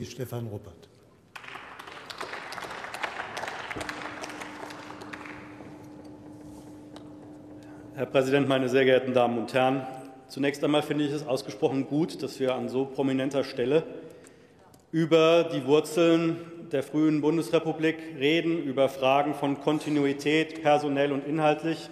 Stefan Ruppert. Herr Präsident, meine sehr geehrten Damen und Herren! Zunächst einmal finde ich es ausgesprochen gut, dass wir an so prominenter Stelle über die Wurzeln der frühen Bundesrepublik reden, über Fragen von Kontinuität, personell und inhaltlich.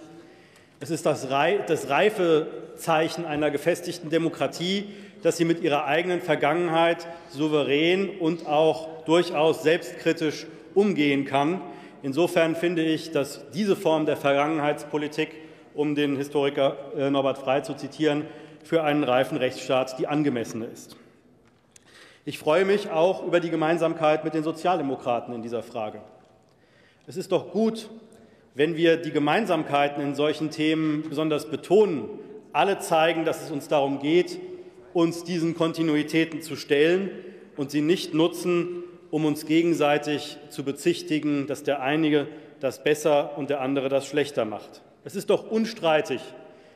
Es ist das, reife Zeichen einer gefestigten Demokratie, dass sie mit ihrer eigenen Vergangenheit souverän und auch durchaus selbstkritisch umgehen kann. Insofern finde ich, dass diese Form der Vergangenheitspolitik, um den Historiker äh, Norbert Frey zu zitieren, für einen reifen Rechtsstaat die angemessene ist. Ich freue mich auch über die Gemeinsamkeit mit den Sozialdemokraten in dieser Frage. Es ist doch gut, wenn wir die Gemeinsamkeiten in solchen Themen besonders betonen, alle zeigen, dass es uns darum geht, uns diesen Kontinuitäten zu stellen und sie nicht nutzen, um uns gegenseitig zu bezichtigen, dass der eine das besser und der andere das schlechter macht. Es ist doch unstreitig,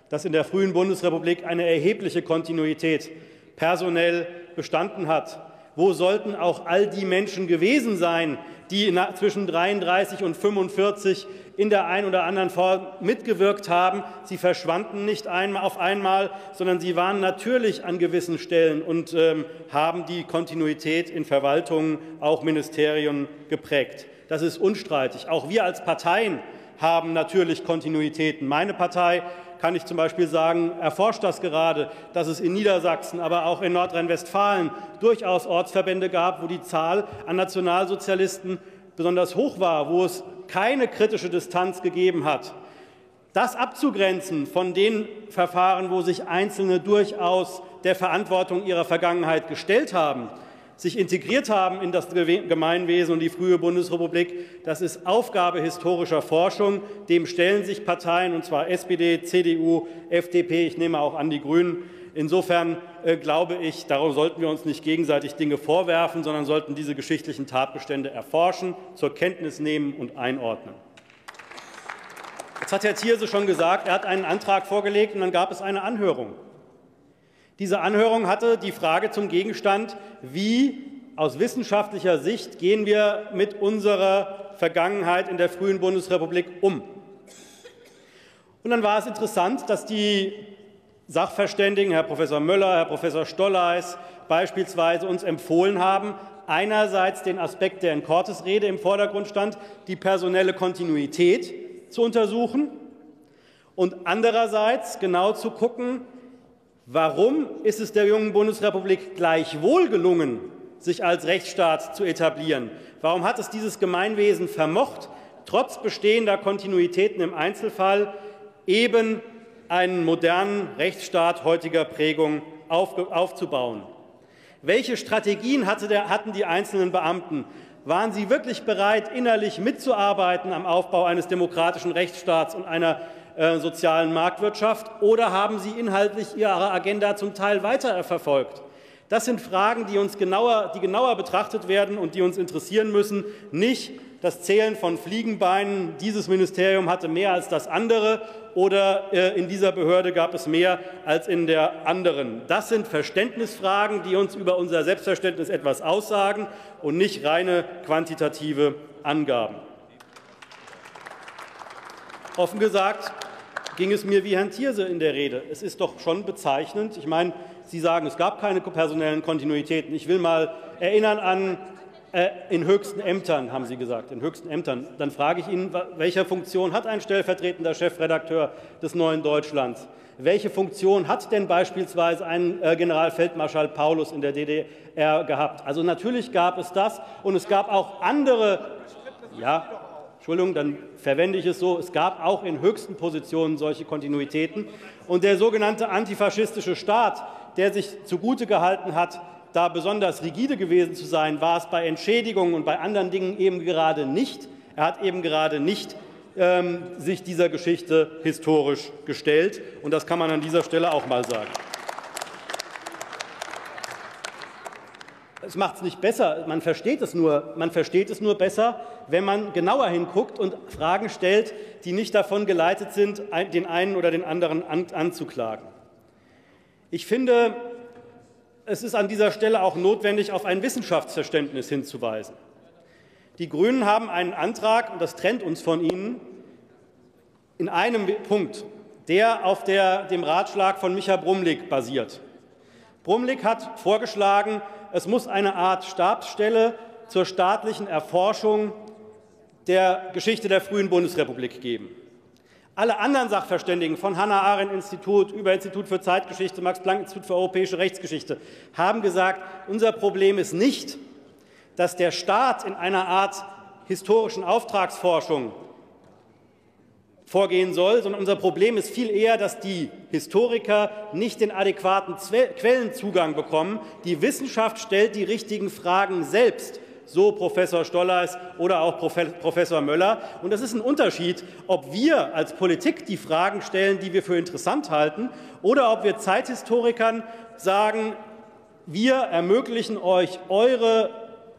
dass in der frühen Bundesrepublik eine erhebliche Kontinuität personell bestanden hat. Wo sollten auch all die Menschen gewesen sein, die zwischen 33 und 45 in der einen oder anderen Form mitgewirkt haben. Sie verschwanden nicht einmal auf einmal, sondern sie waren natürlich an gewissen Stellen und ähm, haben die Kontinuität in Verwaltungen, auch Ministerien geprägt. Das ist unstreitig. Auch wir als Parteien haben natürlich Kontinuitäten. Meine Partei kann ich zum Beispiel sagen, erforscht das gerade, dass es in Niedersachsen, aber auch in Nordrhein-Westfalen durchaus Ortsverbände gab, wo die Zahl an Nationalsozialisten besonders hoch war, wo es keine kritische Distanz gegeben hat. Das abzugrenzen von den Verfahren, wo sich Einzelne durchaus der Verantwortung ihrer Vergangenheit gestellt haben, sich integriert haben in das Gemeinwesen und die frühe Bundesrepublik, das ist Aufgabe historischer Forschung. Dem stellen sich Parteien, und zwar SPD, CDU, FDP, ich nehme auch an die Grünen. Insofern glaube ich, darum sollten wir uns nicht gegenseitig Dinge vorwerfen, sondern sollten diese geschichtlichen Tatbestände erforschen, zur Kenntnis nehmen und einordnen. Jetzt hat Herr Thierse schon gesagt, er hat einen Antrag vorgelegt und dann gab es eine Anhörung. Diese Anhörung hatte die Frage zum Gegenstand, wie aus wissenschaftlicher Sicht gehen wir mit unserer Vergangenheit in der frühen Bundesrepublik um. Und dann war es interessant, dass die Sachverständigen, Herr Professor Möller, Herr Professor Stolleis, beispielsweise uns empfohlen haben, einerseits den Aspekt, der in Cortes Rede im Vordergrund stand, die personelle Kontinuität zu untersuchen und andererseits genau zu gucken, warum ist es der jungen Bundesrepublik gleichwohl gelungen, sich als Rechtsstaat zu etablieren? Warum hat es dieses Gemeinwesen vermocht, trotz bestehender Kontinuitäten im Einzelfall eben einen modernen Rechtsstaat heutiger Prägung aufzubauen. Welche Strategien hatten die einzelnen Beamten? Waren sie wirklich bereit, innerlich mitzuarbeiten am Aufbau eines demokratischen Rechtsstaats und einer äh, sozialen Marktwirtschaft? Oder haben sie inhaltlich ihre Agenda zum Teil weiterverfolgt? Das sind Fragen, die uns genauer, die genauer betrachtet werden und die uns interessieren müssen, nicht das Zählen von Fliegenbeinen. Dieses Ministerium hatte mehr als das andere oder äh, in dieser Behörde gab es mehr als in der anderen. Das sind Verständnisfragen, die uns über unser Selbstverständnis etwas aussagen und nicht reine quantitative Angaben. Offen gesagt ging es mir wie Herrn Thierse in der Rede. Es ist doch schon bezeichnend. Ich meine, Sie sagen, es gab keine personellen Kontinuitäten. Ich will mal erinnern an äh, in höchsten Ämtern, haben Sie gesagt, in höchsten Ämtern. Dann frage ich Ihnen, welche Funktion hat ein stellvertretender Chefredakteur des Neuen Deutschlands? Welche Funktion hat denn beispielsweise ein äh, Generalfeldmarschall Paulus in der DDR gehabt? Also natürlich gab es das und es gab auch andere. Ja, Entschuldigung, dann verwende ich es so. Es gab auch in höchsten Positionen solche Kontinuitäten. Und der sogenannte antifaschistische Staat, der sich zugute gehalten hat, da besonders rigide gewesen zu sein, war es bei Entschädigungen und bei anderen Dingen eben gerade nicht. Er hat eben gerade nicht ähm, sich dieser Geschichte historisch gestellt. Und das kann man an dieser Stelle auch mal sagen. Es macht es nicht besser, man versteht, es nur, man versteht es nur besser, wenn man genauer hinguckt und Fragen stellt, die nicht davon geleitet sind, den einen oder den anderen an, anzuklagen. Ich finde, es ist an dieser Stelle auch notwendig, auf ein Wissenschaftsverständnis hinzuweisen. Die Grünen haben einen Antrag, und das trennt uns von Ihnen, in einem Punkt, der auf der, dem Ratschlag von Micha Brumlik basiert. Brumlik hat vorgeschlagen, es muss eine Art Stabsstelle zur staatlichen Erforschung der Geschichte der frühen Bundesrepublik geben. Alle anderen Sachverständigen von Hannah Arendt Institut über Institut für Zeitgeschichte, Max Planck Institut für europäische Rechtsgeschichte haben gesagt, unser Problem ist nicht, dass der Staat in einer Art historischen Auftragsforschung vorgehen soll, sondern unser Problem ist viel eher, dass die Historiker nicht den adäquaten Quellenzugang bekommen. Die Wissenschaft stellt die richtigen Fragen selbst so Professor Stollers oder auch Professor Möller. Und das ist ein Unterschied, ob wir als Politik die Fragen stellen, die wir für interessant halten, oder ob wir Zeithistorikern sagen, wir ermöglichen euch, eure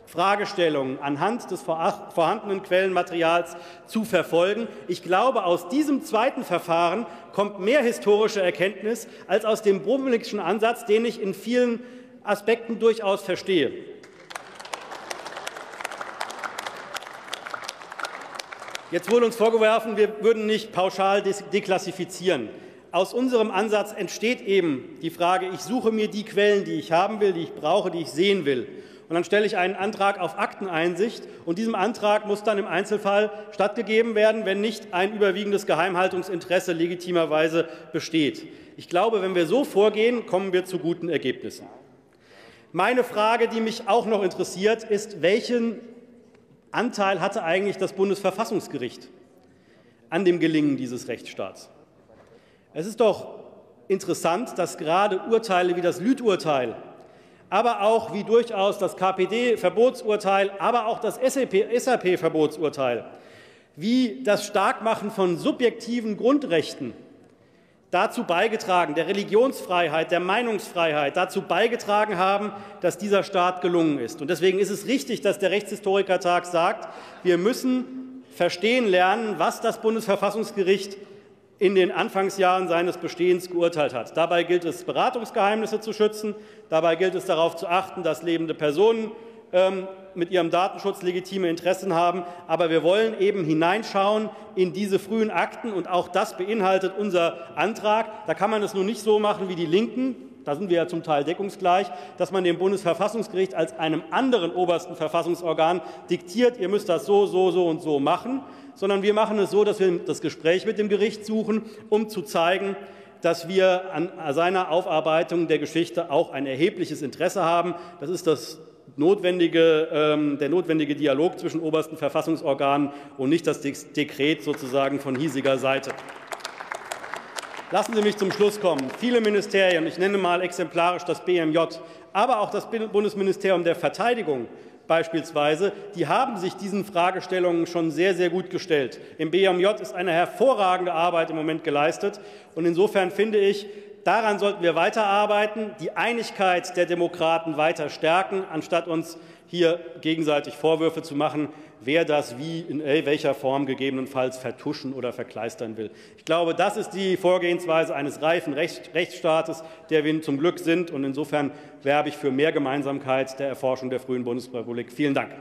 Fragestellungen anhand des vorhandenen Quellenmaterials zu verfolgen. Ich glaube, aus diesem zweiten Verfahren kommt mehr historische Erkenntnis als aus dem Brummeligschen Ansatz, den ich in vielen Aspekten durchaus verstehe. Jetzt wurde uns vorgeworfen, wir würden nicht pauschal deklassifizieren. Aus unserem Ansatz entsteht eben die Frage, ich suche mir die Quellen, die ich haben will, die ich brauche, die ich sehen will. Und dann stelle ich einen Antrag auf Akteneinsicht und diesem Antrag muss dann im Einzelfall stattgegeben werden, wenn nicht ein überwiegendes Geheimhaltungsinteresse legitimerweise besteht. Ich glaube, wenn wir so vorgehen, kommen wir zu guten Ergebnissen. Meine Frage, die mich auch noch interessiert, ist, welchen Anteil hatte eigentlich das Bundesverfassungsgericht an dem Gelingen dieses Rechtsstaats? Es ist doch interessant, dass gerade Urteile wie das Lüth-Urteil, aber auch wie durchaus das KPD-Verbotsurteil, aber auch das SAP-Verbotsurteil, wie das Starkmachen von subjektiven Grundrechten dazu beigetragen, der Religionsfreiheit, der Meinungsfreiheit, dazu beigetragen haben, dass dieser Staat gelungen ist. Und deswegen ist es richtig, dass der Rechtshistorikertag sagt, wir müssen verstehen lernen, was das Bundesverfassungsgericht in den Anfangsjahren seines Bestehens geurteilt hat. Dabei gilt es, Beratungsgeheimnisse zu schützen. Dabei gilt es darauf zu achten, dass lebende Personen ähm, mit ihrem Datenschutz legitime Interessen haben. Aber wir wollen eben hineinschauen in diese frühen Akten, und auch das beinhaltet unser Antrag. Da kann man es nur nicht so machen wie die Linken, da sind wir ja zum Teil deckungsgleich, dass man dem Bundesverfassungsgericht als einem anderen obersten Verfassungsorgan diktiert, ihr müsst das so, so, so und so machen, sondern wir machen es so, dass wir das Gespräch mit dem Gericht suchen, um zu zeigen, dass wir an seiner Aufarbeitung der Geschichte auch ein erhebliches Interesse haben. Das ist das notwendige, ähm, der notwendige Dialog zwischen obersten Verfassungsorganen und nicht das Dekret sozusagen von hiesiger Seite. Lassen Sie mich zum Schluss kommen. Viele Ministerien, ich nenne mal exemplarisch das BMJ, aber auch das Bundesministerium der Verteidigung beispielsweise, die haben sich diesen Fragestellungen schon sehr, sehr gut gestellt. Im BMJ ist eine hervorragende Arbeit im Moment geleistet. Und insofern finde ich, Daran sollten wir weiterarbeiten, die Einigkeit der Demokraten weiter stärken, anstatt uns hier gegenseitig Vorwürfe zu machen, wer das wie in welcher Form gegebenenfalls vertuschen oder verkleistern will. Ich glaube, das ist die Vorgehensweise eines reifen Rechtsstaates, der wir zum Glück sind. Und insofern werbe ich für mehr Gemeinsamkeit der Erforschung der frühen Bundesrepublik. Vielen Dank.